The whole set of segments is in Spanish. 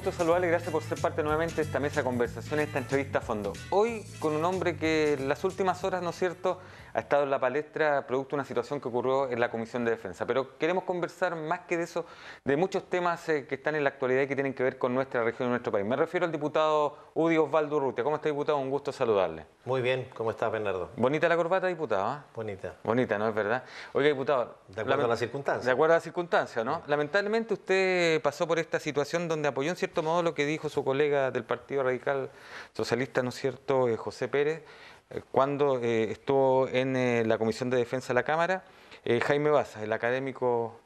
Gusto saludarle. Gracias por ser parte nuevamente de esta mesa de conversación, esta entrevista a fondo. Hoy con un hombre que en las últimas horas, ¿no es cierto?, ha estado en la palestra producto de una situación que ocurrió en la Comisión de Defensa. Pero queremos conversar más que de eso, de muchos temas eh, que están en la actualidad y que tienen que ver con nuestra región y nuestro país. Me refiero al diputado Udi Osvaldo Urrutia. ¿Cómo está, diputado? Un gusto saludarle. Muy bien. ¿Cómo estás, Bernardo? Bonita la corbata, diputado. ¿ah? Bonita. Bonita, ¿no es verdad? Oiga, diputado. De acuerdo a las circunstancias. De acuerdo a las circunstancias, ¿no? Lamentablemente usted pasó por esta situación donde apoyó en cierto modo lo que dijo su colega del Partido Radical Socialista, ¿no es cierto?, eh, José Pérez, eh, cuando eh, estuvo en la Comisión de Defensa de la Cámara, Jaime Baza, el académico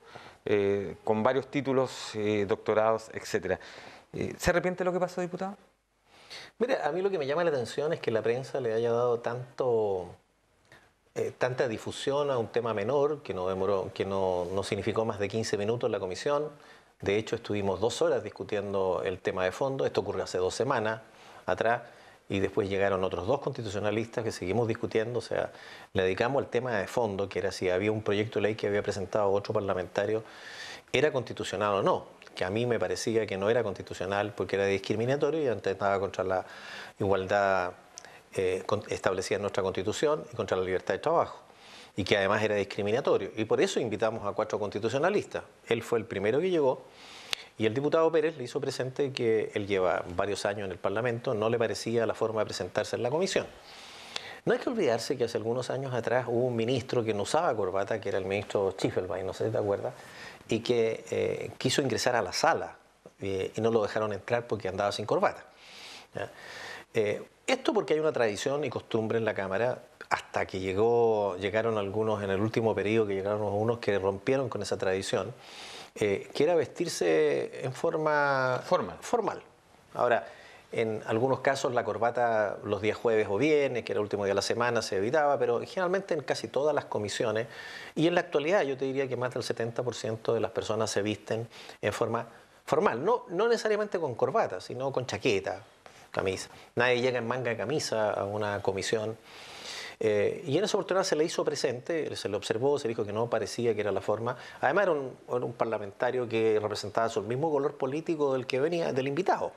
con varios títulos, doctorados, etcétera. ¿Se arrepiente de lo que pasó, diputado? Mira, a mí lo que me llama la atención es que la prensa le haya dado tanto, tanta difusión a un tema menor que no demoró, que no, no significó más de 15 minutos la comisión. De hecho, estuvimos dos horas discutiendo el tema de fondo. Esto ocurrió hace dos semanas atrás. Y después llegaron otros dos constitucionalistas que seguimos discutiendo. O sea, le dedicamos al tema de fondo, que era si había un proyecto de ley que había presentado otro parlamentario, era constitucional o no. Que a mí me parecía que no era constitucional porque era discriminatorio y atentaba contra la igualdad eh, establecida en nuestra constitución y contra la libertad de trabajo y que además era discriminatorio. Y por eso invitamos a cuatro constitucionalistas. Él fue el primero que llegó y el diputado Pérez le hizo presente que él lleva varios años en el Parlamento, no le parecía la forma de presentarse en la comisión. No hay que olvidarse que hace algunos años atrás hubo un ministro que no usaba corbata, que era el ministro Schiffelbein, no sé si te acuerdas, y que eh, quiso ingresar a la sala eh, y no lo dejaron entrar porque andaba sin corbata. Eh, esto porque hay una tradición y costumbre en la Cámara hasta que llegó, llegaron algunos en el último periodo, que llegaron unos que rompieron con esa tradición, eh, que era vestirse en forma formal. formal. Ahora, en algunos casos la corbata los días jueves o viernes, que era el último día de la semana, se evitaba, pero generalmente en casi todas las comisiones, y en la actualidad yo te diría que más del 70% de las personas se visten en forma formal, no, no necesariamente con corbata, sino con chaqueta, camisa. Nadie llega en manga de camisa a una comisión. Eh, y en esa oportunidad se le hizo presente, se le observó, se dijo que no parecía que era la forma. Además era un, parlamentario que representaba su mismo color político del que venía, del invitado.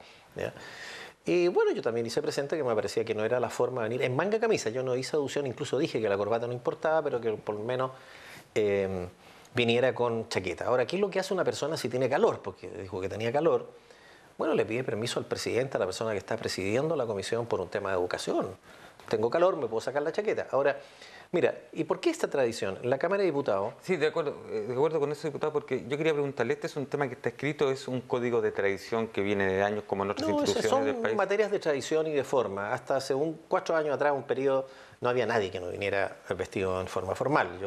Y bueno, yo también hice presente que me parecía que no era la forma de venir en manga camisa. Yo no hice aducción, incluso dije que la corbata no importaba, pero que por lo menos eh, viniera con chaqueta. Ahora, ¿qué es lo que hace una persona si tiene calor? Porque dijo que tenía calor. Bueno, le pide permiso al presidente, a la persona que está presidiendo la comisión por un tema de educación tengo calor, me puedo sacar la chaqueta. Ahora, mira, ¿y por qué esta tradición? La Cámara de Diputados... Sí, de acuerdo, eh, de acuerdo con eso, diputado, porque yo quería preguntarle, ¿este es un tema que está escrito, es un código de tradición que viene de años como en otras instituciones del país? son materias de tradición y de forma. Hasta hace un, cuatro años atrás, un periodo no había nadie que no viniera vestido en forma formal.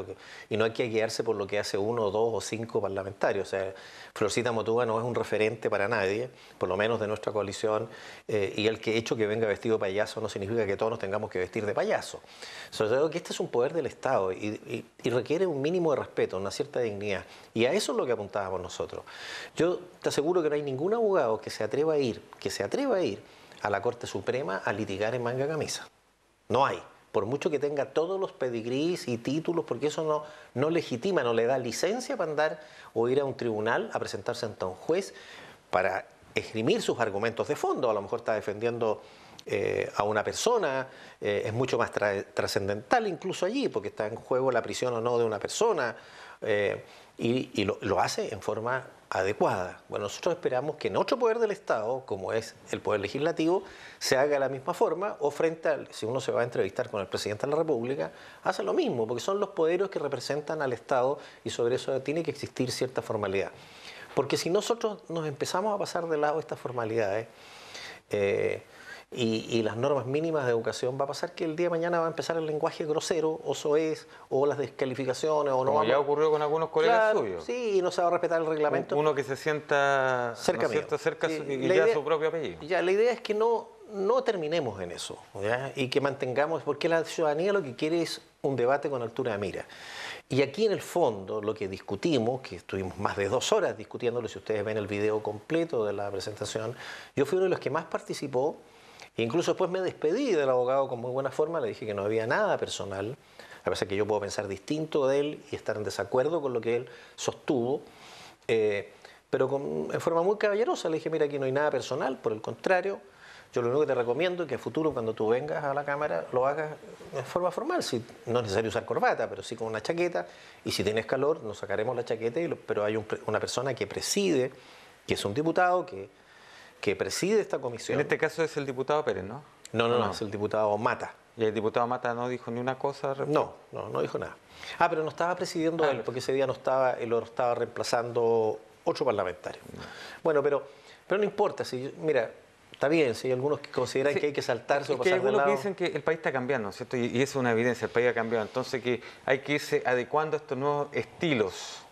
y no hay que guiarse por lo que hace uno, dos o cinco parlamentarios. O sea, Florcita Motúa no es un referente para nadie, por lo menos de nuestra coalición, eh, y el que hecho que venga vestido de payaso no significa que todos nos tengamos que vestir de payaso. Sobre todo que este es un poder del Estado y, y requiere un mínimo de respeto, una cierta dignidad. Y a eso es lo que apuntábamos nosotros. Yo te aseguro que no hay ningún abogado que se atreva a ir, que se atreva a ir a la Corte Suprema a litigar en manga camisa. No hay por mucho que tenga todos los pedigrís y títulos, porque eso no, no legitima, no le da licencia para andar o ir a un tribunal a presentarse ante un juez para esgrimir sus argumentos de fondo. A lo mejor está defendiendo eh, a una persona, eh, es mucho más trascendental incluso allí, porque está en juego la prisión o no de una persona, eh, y, lo, hace en forma adecuada. Bueno, nosotros esperamos que en otro poder del Estado, como es el poder legislativo, se haga de la misma forma o frente a, si uno se va a entrevistar con el presidente de la República, hace lo mismo, porque son los poderes que representan al Estado y sobre eso tiene que existir cierta formalidad. Porque si nosotros nos empezamos a pasar de lado estas formalidades, eh, y, las normas mínimas de educación, va a pasar que el día de mañana va a empezar el lenguaje grosero, o soez, o las descalificaciones, o no. Como ya ocurrió con algunos colegas suyos. Sí, y no se va a respetar el reglamento. Uno que se sienta cerca, cerca y, ya su propio apellido. Ya, la idea es que no, no terminemos en eso, y que mantengamos, porque la ciudadanía lo que quiere es un debate con altura de mira. Y aquí en el fondo lo que discutimos, que estuvimos más de dos horas discutiéndolo, si ustedes ven el video completo de la presentación, yo fui uno de los que más participó incluso después me despedí del abogado con muy buena forma, le dije que no había nada personal, a pesar que yo puedo pensar distinto de él y estar en desacuerdo con lo que él sostuvo. Eh, pero en forma muy caballerosa. Le dije, mira, aquí no hay nada personal, por el contrario, yo lo único que te recomiendo es que a futuro, cuando tú vengas a la Cámara, lo hagas en forma formal. No es necesario usar corbata, pero sí con una chaqueta. Y si tienes calor, nos sacaremos la chaqueta, pero hay una persona que preside, que es un diputado, que, que preside esta comisión. En este caso es el diputado Pérez, ¿no? No, no, no, es el diputado Mata. ¿Y el diputado Mata no dijo ni una cosa? No, no, no dijo nada. Ah, pero no estaba presidiendo ah, él, porque ese día no estaba, él lo estaba reemplazando otro parlamentario. Bueno, pero, pero no importa. Si, mira, Está bien, si hay algunos que consideran que hay que saltarse o pasar que hay algunos que dicen que el país está cambiando, ¿cierto? Y, y, es una evidencia, el país ha cambiado. Entonces que hay que irse adecuando a estos nuevos estilos.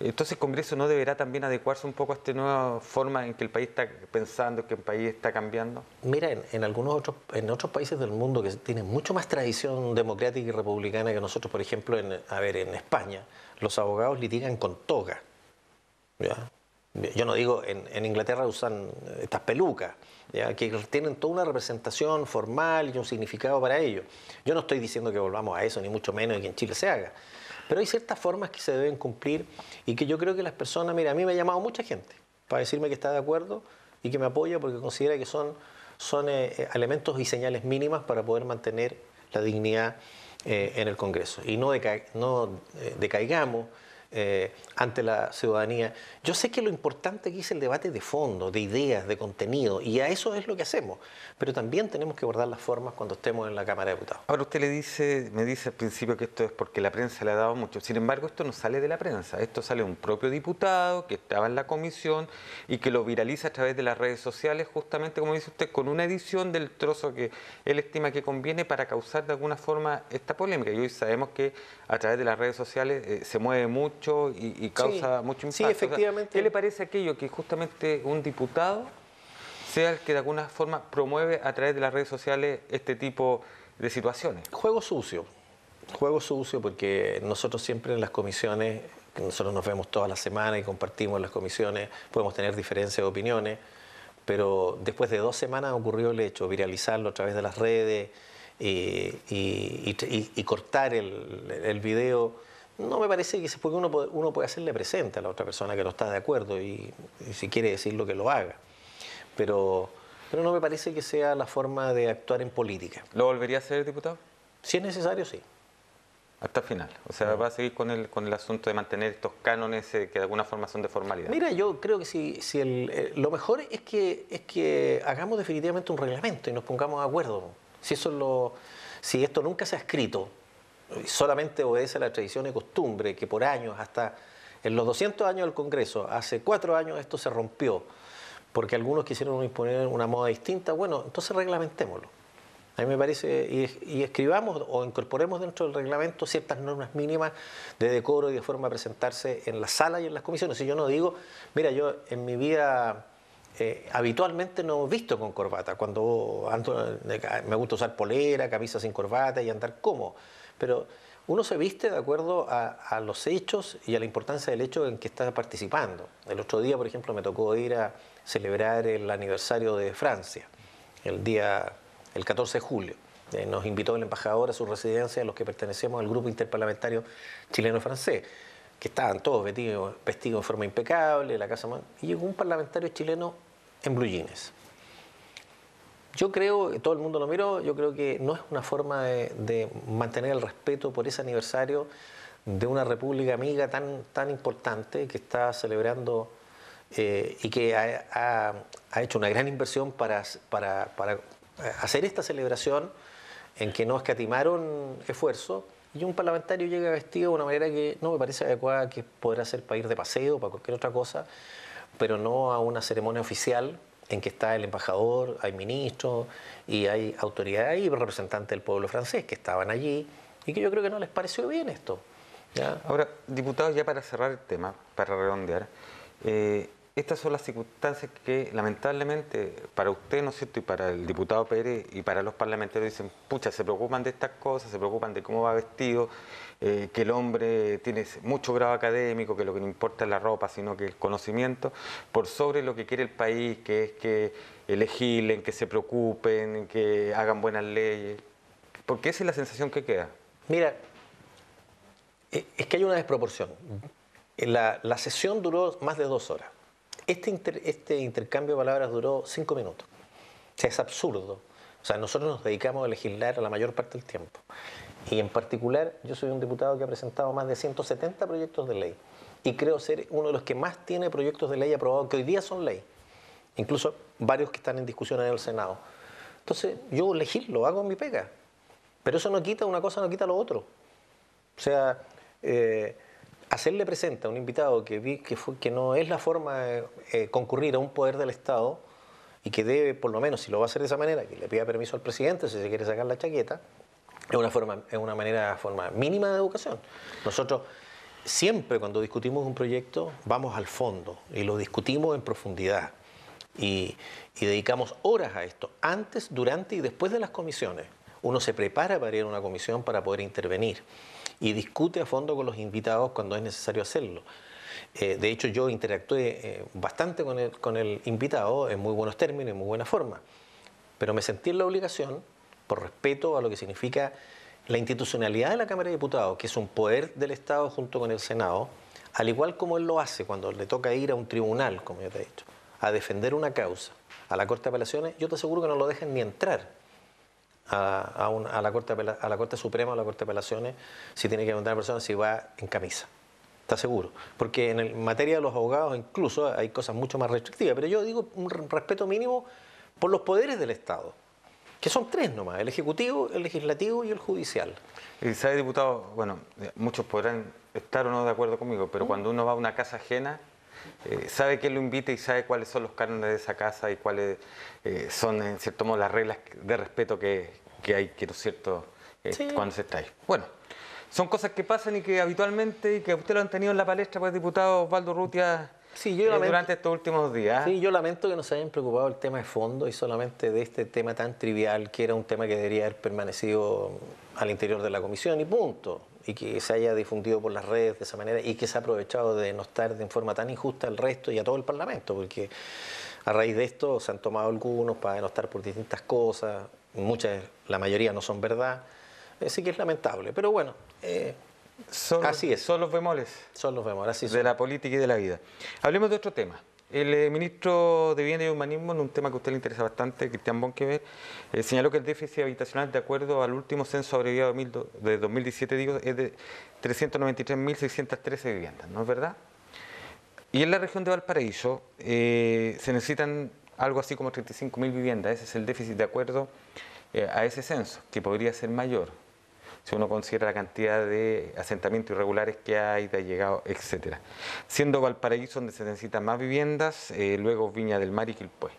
Entonces el Congreso no deberá también adecuarse un poco a esta nueva forma en que el país está pensando, que el país está cambiando. Mira, en, algunos otros, en otros países del mundo que tienen mucho más tradición democrática y republicana que nosotros, por ejemplo, en, a ver, en España, los abogados litigan con toga. Yo no digo, en, Inglaterra usan estas pelucas que tienen toda una representación formal y un significado para ello. Yo no estoy diciendo que volvamos a eso, ni mucho menos que en Chile se haga, pero hay ciertas formas que se deben cumplir y que yo creo que las personas, mira, a mí me ha llamado mucha gente para decirme que está de acuerdo y que me apoya porque considera que son, son eh, eh, elementos y señales mínimas para poder mantener la dignidad eh, en el Congreso. Y no, no decaigamos eh, ante la ciudadanía. Yo sé que lo importante aquí es el debate de fondo, de ideas, de contenido, y a eso es lo que hacemos. Pero también tenemos que guardar las formas cuando estemos en la Cámara de Diputados. Ahora usted le dice, me dice al principio que esto es porque la prensa le ha dado mucho. Sin embargo, esto no sale de la prensa. Esto sale de un propio diputado que estaba en la comisión y que lo viraliza a través de las redes sociales, justamente como dice usted, con una edición del trozo que él estima que conviene para causar de alguna forma esta polémica. Y hoy sabemos que a través de las redes sociales eh, se mueve mucho y, causa mucho impacto. Sí, efectivamente. ¿Qué le parece aquello que justamente un diputado sea el que de alguna forma promueve a través de las redes sociales este tipo de situaciones? Juego sucio. Juego sucio porque nosotros siempre en las comisiones, que nosotros nos vemos todas las semanas y compartimos en las comisiones, podemos tener diferencias de opiniones, pero después de dos semanas ocurrió el hecho, viralizarlo a través de las redes y, cortar el, el video no me parece que porque uno puede, uno puede hacerle presente a la otra persona que no está de acuerdo y, si quiere decirlo que lo haga. Pero, pero no me parece que sea la forma de actuar en política. ¿Lo volvería a hacer, diputado? Si es necesario, sí. Hasta el final. O sea, va a seguir con el, con el asunto de mantener estos cánones eh, que de alguna forma son de formalidad. Mira, yo creo que si, si el, eh, lo mejor es que, es que hagamos definitivamente un reglamento y nos pongamos de acuerdo. Si, eso lo, si esto nunca se ha escrito, solamente obedece a la tradición y costumbre que por años, hasta en los 200 años del Congreso, hace cuatro años esto se rompió, porque algunos quisieron imponer una moda distinta, bueno, entonces reglamentémoslo. A mí me parece, y, escribamos o incorporemos dentro del reglamento ciertas normas mínimas de decoro y de forma de presentarse en la sala y en las comisiones. Si yo no digo, mira, yo en mi vida eh, habitualmente no he visto con corbata, cuando ando, me gusta usar polera, camisa sin corbata y andar cómodo pero uno se viste de acuerdo a, los hechos y a la importancia del hecho en que está participando. El otro día, por ejemplo, me tocó ir a celebrar el aniversario de Francia, el día, el 14 de julio. Eh, nos invitó el embajador a su residencia, a los que pertenecemos al grupo interparlamentario chileno-francés, que estaban todos vestidos, vestidos en forma impecable, la casa y llegó un parlamentario chileno en blue. Yo creo, todo el mundo lo miró, yo creo que no es una forma de, mantener el respeto por ese aniversario de una república amiga tan, tan importante que está celebrando eh, y que ha, hecho una gran inversión para, para, hacer esta celebración en que no escatimaron esfuerzo y un parlamentario llega vestido de una manera que no me parece adecuada, que podrá ser para ir de paseo, para cualquier otra cosa, pero no a una ceremonia oficial en que está el embajador, hay ministros y hay autoridades y representantes del pueblo francés que estaban allí y que yo creo que no les pareció bien esto. Ahora, diputados, ya para cerrar el tema, para redondear, eh, estas son las circunstancias que lamentablemente para usted, ¿no es cierto?, y para el diputado Pérez y para los parlamentarios dicen, pucha, se preocupan de estas cosas, se preocupan de cómo va vestido, eh, que el hombre tiene mucho grado académico, que lo que no importa es la ropa, sino que el conocimiento, por sobre lo que quiere el país, que es que elegilen, que se preocupen, que hagan buenas leyes. Porque esa es la sensación que queda. Mira, eh, es que hay una desproporción. La, la sesión duró más de dos horas Este, este intercambio de palabras duró cinco minutos. O sea, es absurdo. O sea, nosotros nos dedicamos a legislar a la mayor parte del tiempo. Y en particular, yo soy un diputado que ha presentado más de 170 proyectos de ley. Y creo ser uno de los que más tiene proyectos de ley aprobados, que hoy día son ley. Incluso varios que están en discusión en el Senado. Entonces, yo legislo, hago mi pega. Pero eso no quita, una cosa no quita lo otro. O sea, eh, hacerle presente a un invitado que vi que, fue, que no es la forma de eh, concurrir a un poder del Estado y que debe, por lo menos, si lo va a hacer de esa manera, que le pida permiso al presidente si se quiere sacar la chaqueta, es una, forma, es una manera, forma mínima de educación. Nosotros siempre cuando discutimos un proyecto vamos al fondo y lo discutimos en profundidad y, y dedicamos horas a esto, antes, durante y después de las comisiones. Uno se prepara para ir a una comisión para poder intervenir y discute a fondo con los invitados cuando es necesario hacerlo. Eh, de hecho, yo interactué eh, bastante con el, con el invitado en muy buenos términos, en muy buena forma, pero me sentí en la obligación, por respeto a lo que significa la institucionalidad de la Cámara de Diputados, que es un poder del Estado junto con el Senado, al igual como él lo hace cuando le toca ir a un tribunal, como yo te he dicho, a defender una causa, a la Corte de Apelaciones, yo te aseguro que no lo dejan ni entrar a, la Corte, a la Corte Suprema o a la Corte de Apelaciones si tiene que preguntar a una persona si va en camisa. ¿Está seguro? Porque en, materia de los abogados incluso hay cosas mucho más restrictivas, pero yo digo un respeto mínimo por los poderes del Estado, que son tres nomás, el Ejecutivo, el Legislativo y el Judicial. Y sabe, diputado, bueno, muchos podrán estar o no de acuerdo conmigo, pero cuando uno va a una casa ajena, eh, sabe quién lo invita y sabe cuáles son los cánones de esa casa y cuáles eh, son, en cierto modo, las reglas de respeto que, hay, que no es cierto, eh, cuando se está ahí. Bueno, son cosas que pasan y que habitualmente, y que usted lo han tenido en la palestra, pues, diputado Osvaldo Rutia, durante estos últimos días. Sí, yo lamento que no se hayan preocupado el tema de fondo y solamente de este tema tan trivial que era un tema que debería haber permanecido al interior de la comisión y punto. Y que se haya difundido por las redes de esa manera y que se ha aprovechado de no estar de forma tan injusta al resto y a todo el Parlamento, porque a raíz de esto se han tomado algunos para denostar por distintas cosas, muchas, la mayoría no son verdad, así que es lamentable, pero bueno, eh, así es. Son los bemoles. Son los bemoles, así De la política y de la vida. Hablemos de otro tema. El eh, ministro de Vivienda y Humanismo, en un tema que a usted le interesa bastante, Cristian Bonquever, eh, señaló que el déficit habitacional, de acuerdo al último censo abreviado de 2017, digo, es de 393.613 viviendas, ¿no es verdad? Y en la región de Valparaíso eh, se necesitan algo así como 35.000 viviendas, ese es el déficit de acuerdo a ese censo, que podría ser mayor si uno considera la cantidad de asentamientos irregulares que hay, de llegado, etcétera. Siendo Valparaíso donde se necesitan más viviendas, eh, luego Viña del Mar y Quilpué.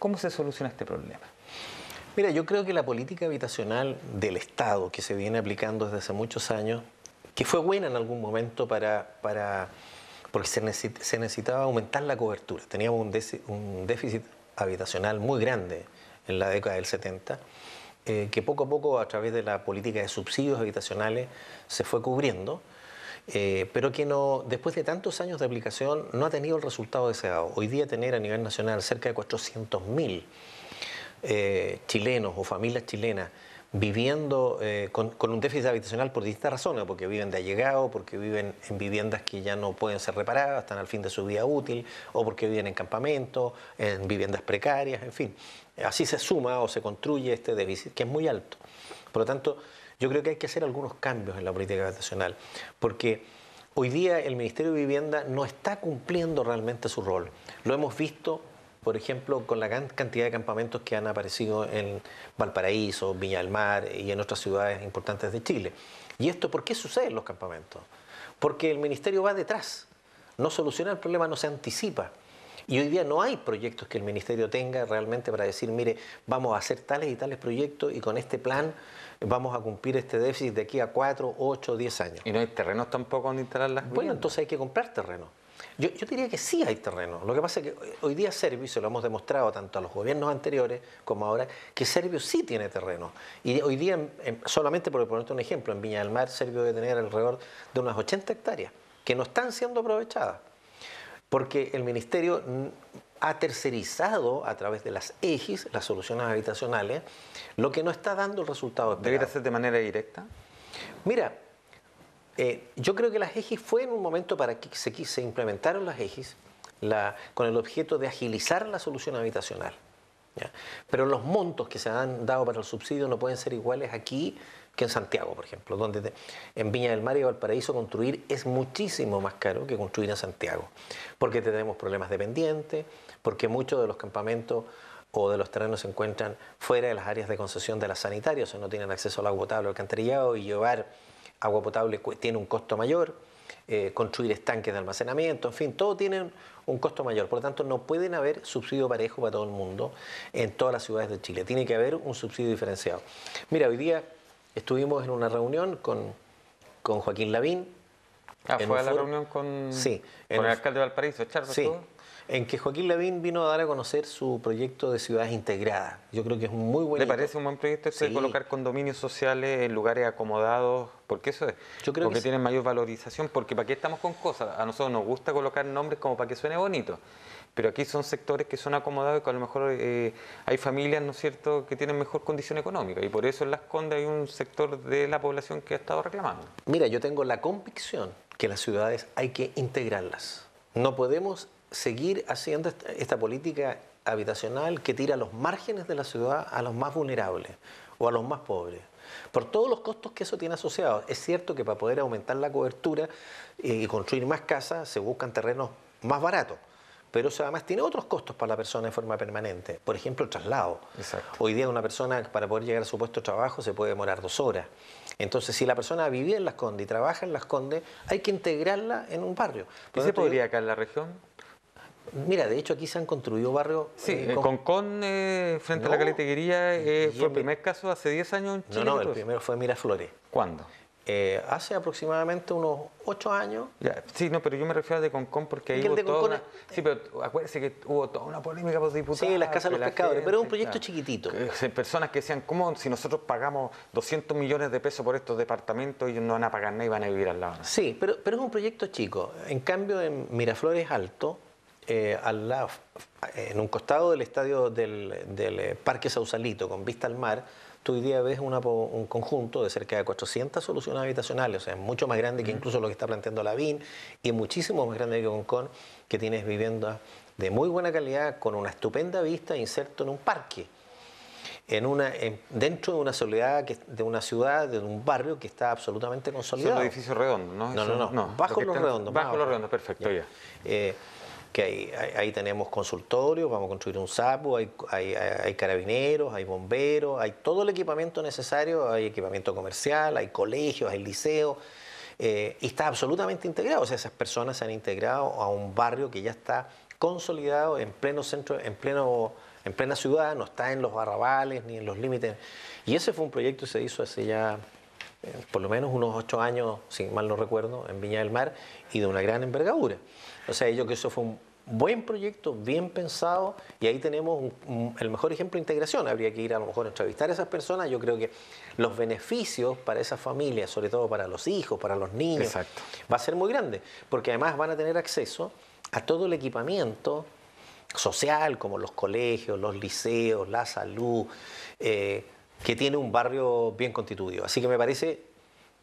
¿Cómo se soluciona este problema? Mira, yo creo que la política habitacional del Estado que se viene aplicando desde hace muchos años, que fue buena en algún momento para, para porque se, necesitaba aumentar la cobertura. Teníamos un, un déficit habitacional muy grande en la década del 70 eh, que poco a poco a través de la política de subsidios habitacionales se fue cubriendo, eh, pero que no, después de tantos años de aplicación no ha tenido el resultado deseado. Hoy día tener a nivel nacional cerca de 400.000 eh, chilenos o familias chilenas viviendo con, un déficit habitacional por distintas razones, porque viven de allegado, porque viven en viviendas que ya no pueden ser reparadas, están al fin de su vida útil, o porque viven en campamentos, en viviendas precarias, en fin. Así se suma o se construye este déficit, que es muy alto. Por lo tanto, yo creo que hay que hacer algunos cambios en la política habitacional, porque hoy día el Ministerio de Vivienda no está cumpliendo realmente su rol. Lo hemos visto, por ejemplo, con la cantidad de campamentos que han aparecido en Valparaíso, Viña del Mar y en otras ciudades importantes de Chile. ¿Y esto por qué sucede en los campamentos? Porque el Ministerio va detrás, no soluciona el problema, no se anticipa. Y hoy día no hay proyectos que el Ministerio tenga realmente para decir, mire, vamos a hacer tales y tales proyectos y con este plan vamos a cumplir este déficit de aquí a 4, 8, 10 años. ¿Y no hay terrenos tampoco donde instalar las Bueno, entonces hay que comprar terreno. Yo, diría que sí hay terreno. Lo que pasa es que hoy día Servio, se lo hemos demostrado tanto a los gobiernos anteriores como ahora, que Servio sí tiene terreno. Y hoy día, solamente por ponerte un ejemplo, en Viña del Mar, Servio debe tener alrededor de unas 80 hectáreas que no están siendo aprovechadas porque el Ministerio ha tercerizado a través de las EGIS, las soluciones habitacionales, lo que no está dando el resultado esperado. ¿Debería ser de manera directa? Mira, eh, yo creo que las EGIS fue en un momento para que se, se implementaron las EGIS la, con el objeto de agilizar la solución habitacional. Pero los montos que se han dado para el subsidio no pueden ser iguales aquí que en Santiago, por ejemplo, donde en Viña del Mar y Valparaíso construir es muchísimo más caro que construir en Santiago, porque tenemos problemas de pendiente, porque muchos de los campamentos o de los terrenos se encuentran fuera de las áreas de concesión de las sanitarias, o sea, no tienen acceso al agua potable o alcantarillado y llevar agua potable tiene un costo mayor, eh, construir estanques de almacenamiento, en fin, todo tiene un costo mayor. Por lo tanto, no pueden haber subsidio parejo para todo el mundo en todas las ciudades de Chile. Tiene que haber un subsidio diferenciado. Mira, hoy día estuvimos en una reunión con, con Joaquín Lavín. Ah, fue a la reunión con, sí, con el alcalde de Valparaíso, Charles. Sí, en que Joaquín Lavín vino a dar a conocer su proyecto de ciudades integradas. Yo creo que es un muy buen. ¿Le parece un buen proyecto este de colocar condominios sociales en lugares acomodados? Porque eso es. Yo creo porque tienen mayor valorización. Porque ¿para qué estamos con cosas? A nosotros nos gusta colocar nombres como para que suene bonito. Pero aquí son sectores que son acomodados y que a lo mejor eh, hay familias, ¿no es cierto?, que tienen mejor condición económica. Y por eso en Las Condes hay un sector de la población que ha estado reclamando. Mira, yo tengo la convicción que las ciudades hay que integrarlas. No podemos seguir haciendo esta, política habitacional que tira a los márgenes de la ciudad a los más vulnerables o a los más pobres por todos los costos que eso tiene asociado. Es cierto que para poder aumentar la cobertura eh, y construir más casas se buscan terrenos más baratos, pero eso además tiene otros costos para la persona de forma permanente. Por ejemplo, el traslado. Hoy día una persona para poder llegar a su puesto de trabajo se puede demorar dos horas. Entonces, si la persona vive en Las Condes y trabaja en Las Condes, hay que integrarla en un barrio. ¿Y se podría acá en la región? Mira, de hecho aquí se han construido barrios... Sí, eh, con... Con, eh, frente a la Caleteguería, eh, fue el primer caso hace 10 años en Chile. No, no, el primero fue Miraflores. ¿Cuándo? Hace aproximadamente unos 8 años. sí, no, pero yo me refiero a de Concon porque ahí hubo toda Sí, pero acuérdese que hubo toda una polémica por diputados. Sí, las casas de los pescadores, pero es un proyecto chiquitito. Personas que decían, ¿cómo si nosotros pagamos 200 millones de pesos por estos departamentos, ellos no van a pagar nada y van a vivir al lado? Sí, pero, pero es un proyecto chico. En cambio, en Miraflores Alto, eh, al lado, en un costado del estadio del, eh, Parque Sausalito, con vista al mar, tú hoy día ves un conjunto de cerca de 400 soluciones habitacionales, o sea, mucho más grande que incluso lo que está planteando la BIN y muchísimo más grande que Concon, que tienes viviendas de muy buena calidad, con una estupenda vista, inserto en un parque. En una, dentro de una soledad, de una ciudad, de un barrio que está absolutamente consolidado. Son edificios redondos, ¿no? No, no, no, bajo los redondos. Bajo los redondos, perfecto, ya. Eh, que ahí, tenemos consultorios, vamos a construir un SAPO, hay, carabineros, hay bomberos, hay todo el equipamiento necesario, hay equipamiento comercial, hay colegios, hay liceos, eh, y está absolutamente integrado. O sea, esas personas se han integrado a un barrio que ya está consolidado en pleno centro, en pleno en plena ciudad, no está en los barrabales ni en los límites. Y ese fue un proyecto que se hizo hace ya por lo menos unos ocho años, si mal no recuerdo, en Viña del Mar, y de una gran envergadura. O sea, yo que eso fue un buen proyecto, bien pensado, y ahí tenemos el mejor ejemplo de integración. Habría que ir a lo mejor a entrevistar a esas personas. Yo creo que los beneficios para esas familias, sobre todo para los hijos, para los niños, va a ser muy grande, porque además van a tener acceso a todo el equipamiento social, como los colegios, los liceos, la salud, eh, que tiene un barrio bien constituido. Así que me parece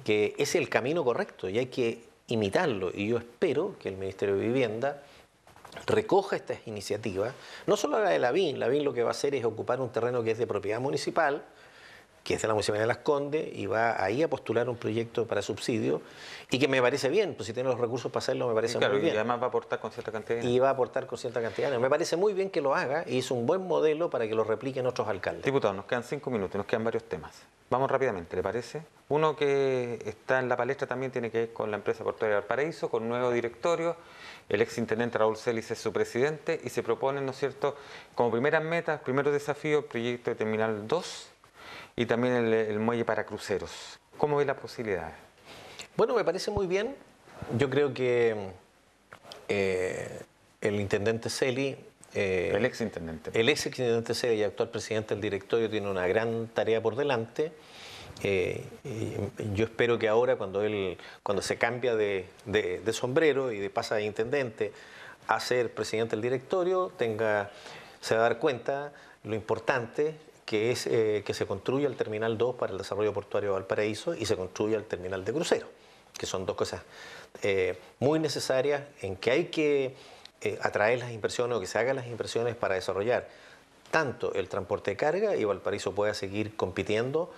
que es el camino correcto y hay que imitarlo. Y yo espero que el Ministerio de Vivienda recoja estas iniciativas, no solo la de la BIN, la BIN lo que va a hacer es ocupar un terreno que es de propiedad municipal, que es de la Municipalidad de Las Condes, y va ahí a postular un proyecto para subsidio, y que me parece bien, pues si tiene los recursos para hacerlo, me parece muy bien. Y además va a aportar con cierta cantidad. Y va a aportar con cierta cantidad. Me parece muy bien que lo haga, y es un buen modelo para que lo repliquen otros alcaldes. Diputado, nos quedan cinco minutos, nos quedan varios temas. Vamos rápidamente, ¿le parece? Uno que está en la palestra también tiene que ver con la empresa portuaria del Paraíso, con nuevo directorio. El exintendente Raúl Celis es su presidente y se propone, ¿no es cierto?, como primeras metas, primero desafío, el proyecto de Terminal 2 y también el, muelle para cruceros. ¿Cómo ve la posibilidad? Bueno, me parece muy bien. Yo creo que eh, el intendente Celi... Eh, el ex intendente. El ex intendente Celi y actual presidente del directorio tiene una gran tarea por delante. Eh, yo espero que ahora, cuando él, cuando se cambia de, sombrero y de pasa de intendente a ser presidente del directorio, tenga, se va a dar cuenta lo importante que es eh, que se construya el Terminal 2 para el desarrollo portuario de Valparaíso y se construya el Terminal de Crucero, que son dos cosas eh, muy necesarias en que hay que eh, atraer las inversiones o que se hagan las inversiones para desarrollar tanto el transporte de carga y Valparaíso pueda seguir compitiendo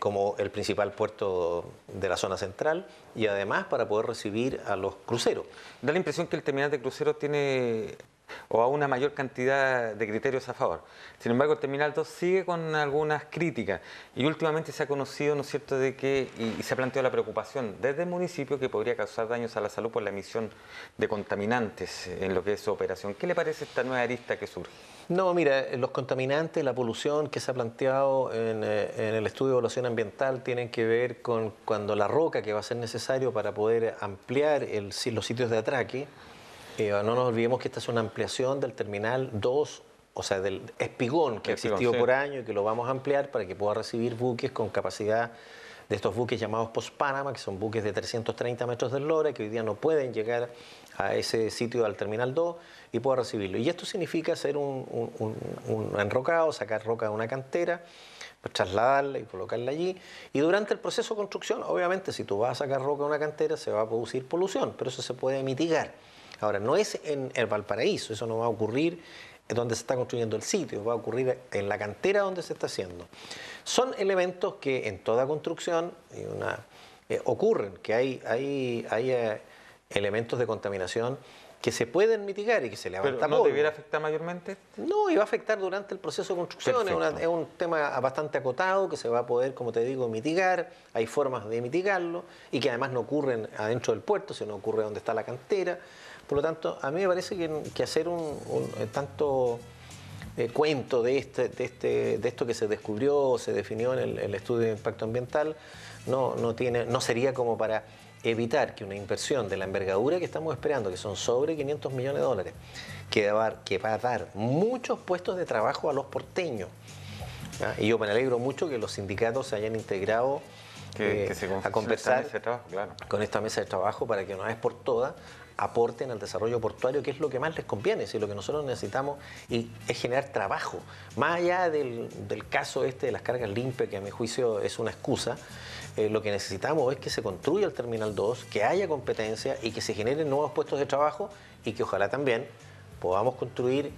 como el principal puerto de la zona central y además para poder recibir a los cruceros. Da la impresión que el terminal de cruceros tiene o a una mayor cantidad de criterios a favor. Sin embargo, el Terminal 2 sigue con algunas críticas y últimamente se ha conocido, ¿no es cierto?, de que y, se ha planteado la preocupación desde el municipio que podría causar daños a la salud por la emisión de contaminantes en lo que es su operación. ¿Qué le parece esta nueva arista que surge? No, mira, los contaminantes, la polución que se ha planteado en, eh, el estudio de evaluación ambiental tienen que ver con cuando la roca que va a ser necesario para poder ampliar los sitios de atraque eh, no nos olvidemos que esta es una ampliación del terminal 2, o sea, del espigón que ha existido por año y que lo vamos a ampliar para que pueda recibir buques con capacidad de estos buques llamados post-Panama, que son buques de 330 metros de eslora, que hoy día no pueden llegar a ese sitio al Terminal 2 y pueda recibirlo. Y esto significa hacer un, enrocado, sacar roca de una cantera, pues trasladarla y colocarla allí. Y durante el proceso de construcción, obviamente, si tú vas a sacar roca de una cantera, se va a producir polución, pero eso se puede mitigar. Ahora, no es en el Valparaíso, eso no va a ocurrir donde se está construyendo el sitio, va a ocurrir en la cantera donde se está haciendo. Son elementos que en toda construcción eh, ocurren, que hay, hay, hay eh, elementos de contaminación que se pueden mitigar y que se levantan. ¿Pero no debiera afectar mayormente? No, y va a afectar durante el proceso de construcción. Es, es, un tema bastante acotado que se va a poder, como te digo, mitigar. Hay formas de mitigarlo y que además no ocurren adentro del puerto, sino ocurre donde está la cantera. Por lo tanto, a mí me parece que, hacer un, eh, tanto eh, cuento de, este, de, este, de esto que se descubrió, se definió en el, estudio de impacto ambiental, no, no, tiene, no sería como para evitar que una inversión de la envergadura que estamos esperando, que son sobre 500 millones de dólares, que va a dar muchos puestos de trabajo a los porteños. Y yo me alegro mucho que los sindicatos se hayan integrado eh, a conversar con esta mesa de trabajo para que una vez por todas aporten al desarrollo portuario, que es lo que más les conviene, si lo que nosotros necesitamos y es generar trabajo. Más allá del, caso este de las cargas limpias, que a mi juicio es una excusa, eh, lo que necesitamos es que se construya el Terminal 2, que haya competencia y que se generen nuevos puestos de trabajo y que ojalá también podamos construir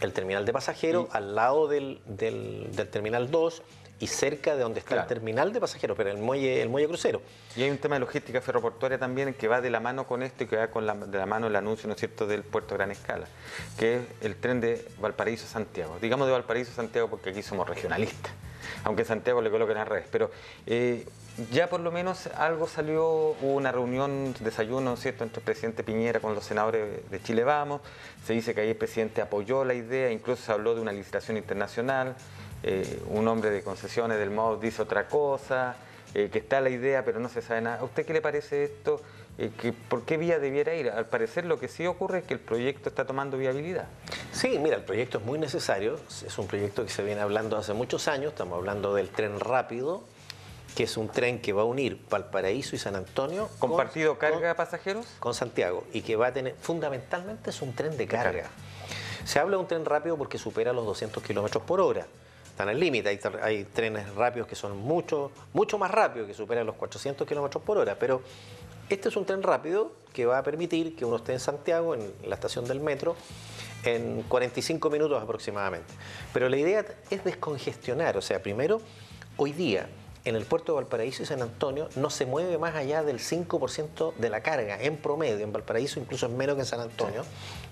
el terminal de pasajeros al lado del, del, del Terminal 2 y cerca de donde está el terminal de pasajeros, pero el muelle, el muelle crucero. Y hay un tema de logística ferroportuaria también que va de la mano con esto y que va con la, de la mano el anuncio, ¿no es cierto?, del puerto Gran Escala, que es el tren de Valparaíso a Santiago. Digamos de Valparaíso a Santiago porque aquí somos regionalistas, aunque Santiago le coloquen las redes, pero eh, ya por lo menos algo salió, hubo una reunión, desayuno, ¿no es cierto?, entre el presidente Piñera con los senadores de Chile Vamos, se dice que ahí el presidente apoyó la idea, incluso se habló de una licitación internacional, eh, un hombre de concesiones del MOD dice otra cosa, eh, que está la idea pero no se sabe nada. ¿A usted qué le parece esto? Eh, que, ¿Por qué vía debiera ir? Al parecer lo que sí ocurre es que el proyecto está tomando viabilidad. Sí, mira, el proyecto es muy necesario, es un proyecto que se viene hablando hace muchos años, estamos hablando del tren rápido, que es un tren que va a unir Valparaíso y San Antonio. ¿Compartido carga de pasajeros? Con Santiago, y que va a tener, fundamentalmente es un tren de carga. Se habla de un tren rápido porque supera los 200 kilómetros por hora están al límite. Hay, trenes rápidos que son mucho, mucho más rápidos, que superan los 400 kilómetros por hora. Pero este es un tren rápido que va a permitir que uno esté en Santiago, en la estación del metro, en 45 minutos aproximadamente. Pero la idea es descongestionar. O sea, primero, hoy día en el puerto de Valparaíso y San Antonio no se mueve más allá del 5% de la carga en promedio. En Valparaíso incluso es menos que en San Antonio,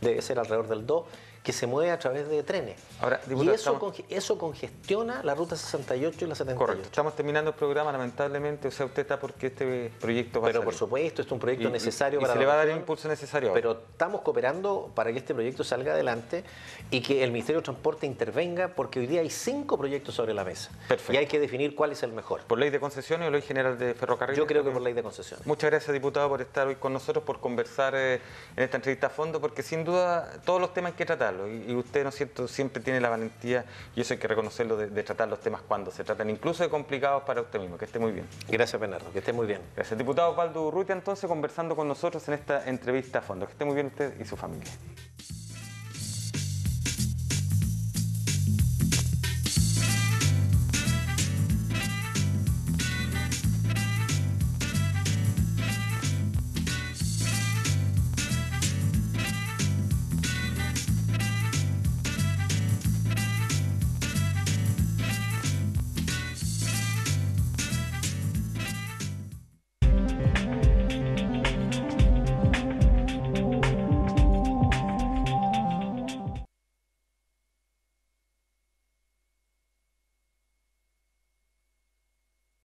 debe ser alrededor del 2% que se mueve a través de trenes. Ahora, y eso, eso congestiona la ruta 68 y la 78. Correcto. Estamos terminando el programa, lamentablemente. O sea, usted está porque este proyecto va Pero por supuesto, esto es un proyecto necesario para se le va a dar el impulso necesario. Pero estamos cooperando para que este proyecto salga adelante y que el Ministerio de Transporte intervenga porque hoy día hay cinco proyectos sobre la mesa. Perfecto. Y hay que definir cuál es el mejor. ¿Por ley de concesiones o ley general de ferrocarril? Yo creo que por ley de concesiones. Muchas gracias, diputado, por estar hoy con nosotros, por conversar eh, en esta entrevista a fondo, porque sin duda todos los temas hay que y, usted, ¿no es cierto?, siempre tiene la valentía, y eso hay que reconocerlo, de, tratar los temas cuando se tratan, incluso de complicados para usted mismo. Que esté muy bien. Gracias, Bernardo, que esté muy bien. Gracias. Diputado Osvaldo Urrutia, entonces, conversando con nosotros en esta entrevista a fondo. Que esté muy bien usted y su familia.